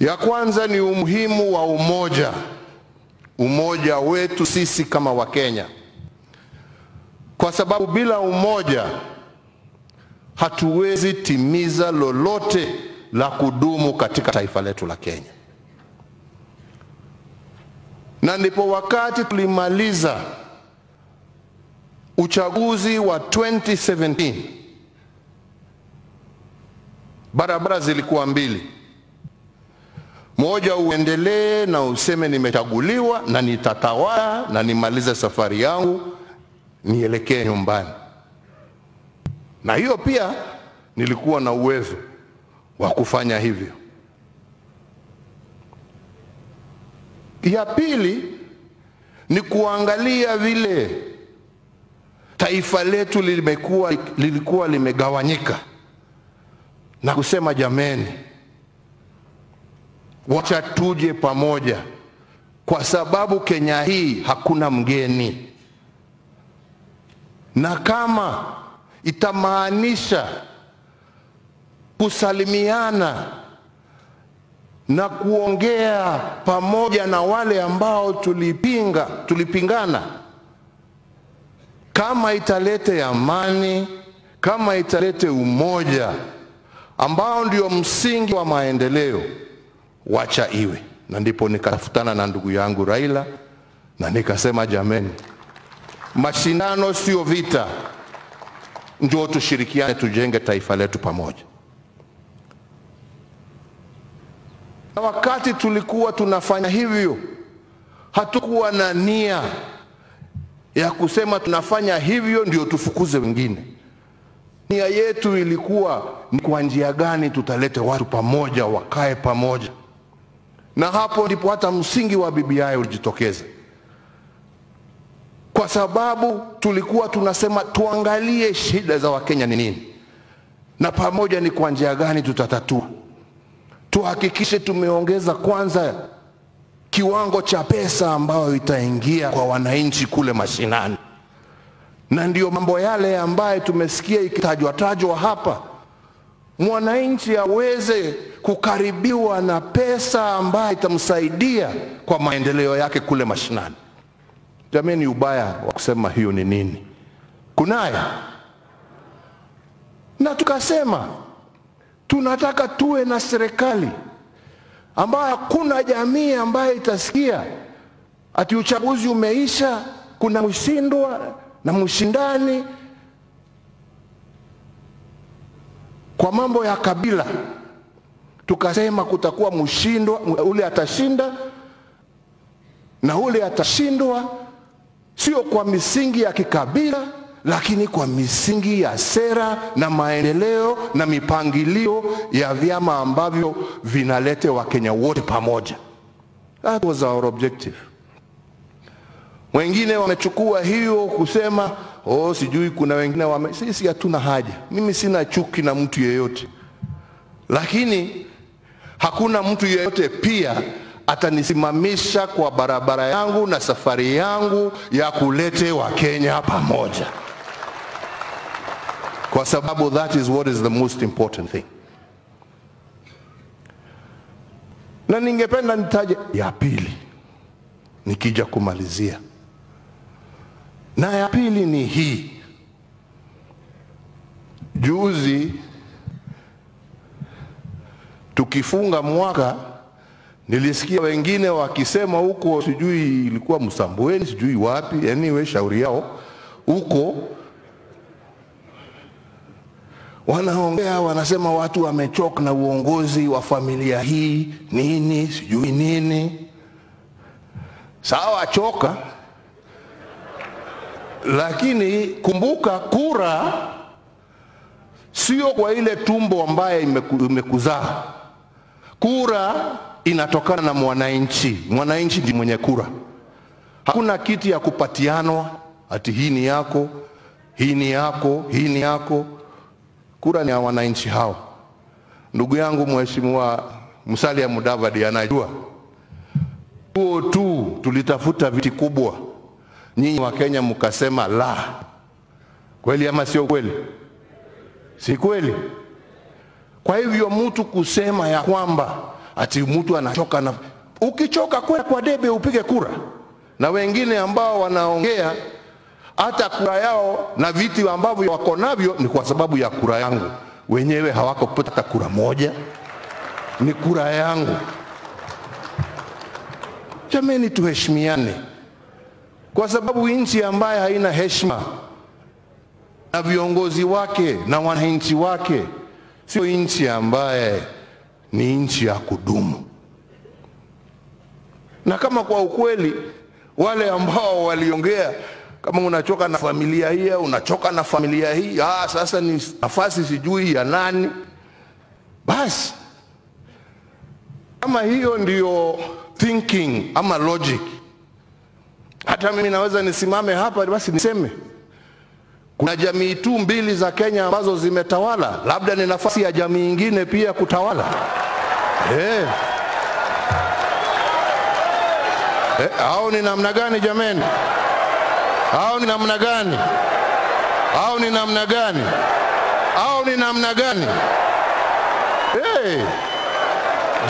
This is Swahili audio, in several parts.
Ya kwanza ni umuhimu wa umoja, umoja wetu sisi kama Wakenya, kwa sababu bila umoja hatuwezi timiza lolote la kudumu katika taifa letu la Kenya. Na ndipo wakati tulimaliza uchaguzi wa 2017 barabara zilikuwa mbili, moja uendelee na useme nimechaguliwa na nitatawala na nimalize safari yangu nielekee nyumbani, na hiyo pia nilikuwa na uwezo wa kufanya hivyo. Ya pili ni kuangalia vile taifa letu lilikuwa limegawanyika na kusema jameni, wacha tuje pamoja, kwa sababu Kenya hii hakuna mgeni, na kama itamaanisha kusalimiana na kuongea pamoja na wale ambao tulipinga, tulipingana, kama italete amani, kama italete umoja ambao ndio msingi wa maendeleo, wacha iwe. Na ndipo nikatafutana na ndugu yangu Raila na nikasema, jameni, mashindano sio vita, ndio tushirikiane, tujenge taifa letu pamoja. Na wakati tulikuwa tunafanya hivyo, hatukuwa na nia ya kusema tunafanya hivyo ndio tufukuze wengine. Nia yetu ilikuwa ni kwa njia gani tutalete watu pamoja, wakae pamoja, na hapo ndipo hata msingi wa BBI ulijitokeza, kwa sababu tulikuwa tunasema tuangalie shida za Wakenya ni nini, na pamoja ni kwa njia gani tutatatua. Tuhakikishe tumeongeza kwanza kiwango cha pesa ambayo itaingia kwa wananchi kule mashinani, na ndiyo mambo yale ambayo tumesikia ikitajwa tajwa hapa, mwananchi aweze kukaribiwa na pesa ambayo itamsaidia kwa maendeleo yake kule mashinani. Jameni, ubaya wa kusema hiyo ni nini? Kunaye na tukasema tunataka tuwe na serikali ambayo hakuna jamii ambayo itasikia ati uchaguzi umeisha, kuna mshindwa na mshindani kwa mambo ya kabila. Tukasema kutakuwa mshindwa, ule atashinda na ule atashindwa, sio kwa misingi ya kikabila lakini kwa misingi ya sera na maendeleo na mipangilio ya vyama ambavyo vinalete Wakenya wote pamoja. That was our objective. Wengine wamechukua hiyo kusema oh, sijui kuna wengine wame... Sisi hatuna haja, mimi sina chuki na mtu yeyote, lakini hakuna mtu yeyote pia atanisimamisha kwa barabara yangu na safari yangu ya kulete wa kenya pamoja. Kwa sababu that is what is the most important thing. Na ningependa nitaje ya pili nikija kumalizia, na ya pili ni hii. Juzi tukifunga mwaka, nilisikia wengine wakisema huko, sijui ilikuwa Msambweni, sijui wapi, yani we shauri yao huko wanaongea wanasema watu wamechoka na uongozi wa familia hii nini sijui nini. Sawa, choka, lakini kumbuka, kura sio kwa ile tumbo ambaye imeku, imekuzaa. Kura inatokana na mwananchi. Mwananchi ndiye mwenye kura. Hakuna kiti ya kupatianwa ati hii ni yako, hii ni yako, hii ni yako kura ni ya wananchi hao. Ndugu yangu Mheshimiwa Musalia Mudavadi anajua huo tu, tulitafuta viti kubwa, nyinyi wa Kenya mkasema la. Kweli ama sio kweli? Si kweli? Kwa hivyo mtu kusema ya kwamba ati mtu anachoka na ukichoka kwenda kwa debe upige kura, na wengine ambao wanaongea hata kura yao na viti ambavyo wako navyo ni kwa sababu ya kura yangu. Wenyewe hawako kupata kura moja, ni kura yangu. Jameni, tuheshimiane, kwa sababu nchi ambaye haina heshima na viongozi wake na wananchi wake sio nchi ambaye ni nchi ya kudumu. Na kama kwa ukweli wale ambao waliongea kama unachoka na familia hii, unachoka na familia hii, ah, sasa ni nafasi sijui ya nani, basi kama hiyo ndio thinking ama logic, hata mimi naweza nisimame hapa basi niseme kuna jamii tu mbili za Kenya ambazo zimetawala, labda ni nafasi ya jamii ingine pia kutawala eh. Eh, au ni namna gani jameni? Au ni namna gani? Au ni namna gani? Au ni namna gani? Hey,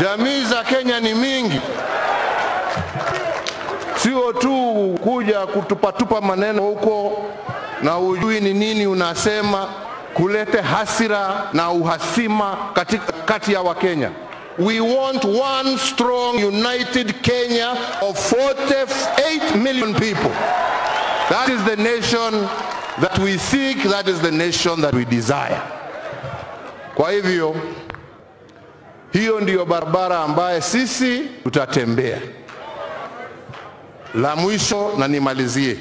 jamii za Kenya ni mingi, sio tu kuja kutupatupa maneno huko na ujui ni nini unasema, kulete hasira na uhasima katika kati ya Wakenya. We want one strong united Kenya of 48 million people. That is the nation that we seek, that is the nation that we desire. Kwa hivyo hiyo ndiyo barabara ambaye sisi tutatembea. La mwisho na nimalizie,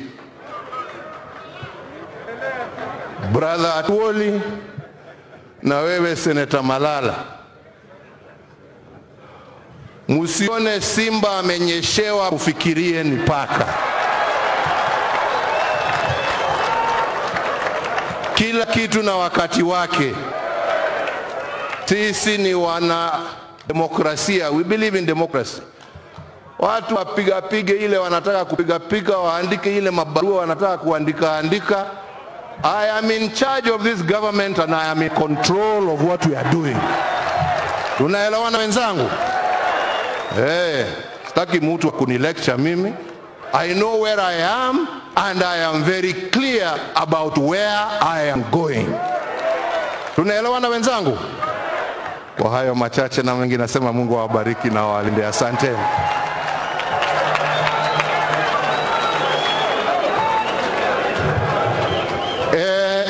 brother Atuoli na wewe seneta Malala, musione simba amenyeshewa, ufikirie ni paka. Kila kitu na wakati wake. Sisi ni wana demokrasia, we believe in democracy. Watu wapigapige ile wanataka kupigapiga, waandike ile mabarua wanataka kuandika andika. I am in charge of this government and I am in control of what we are doing. Tunaelewana wenzangu? Eh, sitaki mtu kunilecture mimi. I know where I am and I am very clear about where I am going. Tunaelewana wenzangu? Kwa hayo machache na mengi nasema Mungu awabariki na awalinde. Asanteni.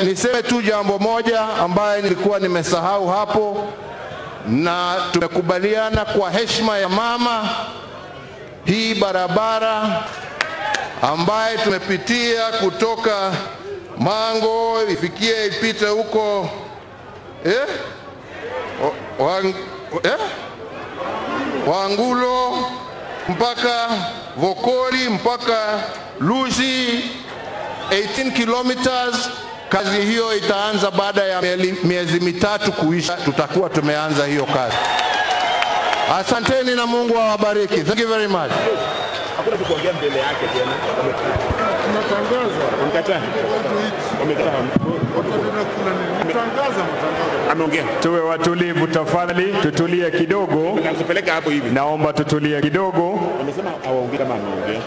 Niseme tu jambo moja ambaye nilikuwa nimesahau hapo, na tumekubaliana kwa heshima ya mama, hii barabara ambaye tumepitia kutoka Mango ifikie ipite huko eh? Wang, eh? Wangulo mpaka Vokoli mpaka Lusi 18 kilometers. Kazi hiyo itaanza baada ya miezi mitatu kuisha, tutakuwa tumeanza hiyo kazi. Asanteni na Mungu awabariki. Thank you very much. Hakuna kuongea mbele yake tena. Wamekataa. Wamekataa. Ameongea. Tuwe watulivu tafadhali, tutulie kidogo. Nakupeleka hapo hivi. Naomba tutulie kidogo. Amesema awaongee kama ameongea.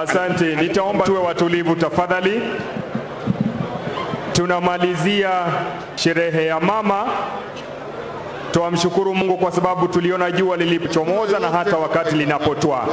Asante, nitaomba tuwe watulivu tafadhali. Tunamalizia sherehe ya mama. Twamshukuru Mungu kwa sababu tuliona jua lilipochomoza na hata wakati linapotwaa.